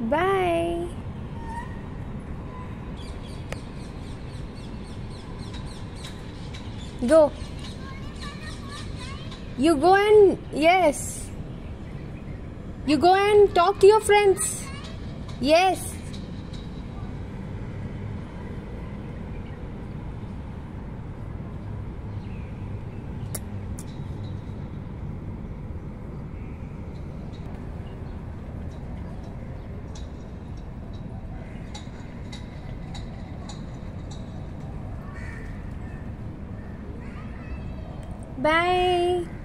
Bye. Go. You go and yes. You go and talk to your friends. Yes. Bye.